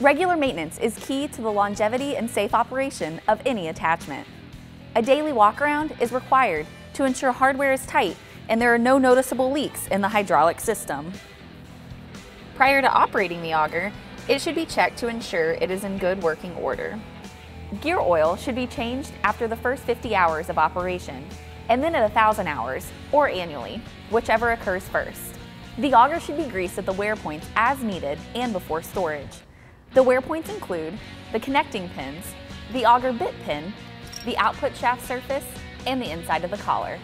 Regular maintenance is key to the longevity and safe operation of any attachment. A daily walk-around is required to ensure hardware is tight and there are no noticeable leaks in the hydraulic system. Prior to operating the auger, it should be checked to ensure it is in good working order. Gear oil should be changed after the first 50 hours of operation, and then at 1,000 hours, or annually, whichever occurs first. The auger should be greased at the wear points as needed and before storage. The wear points include the connecting pins, the auger bit pin, the output shaft surface, and the inside of the collar.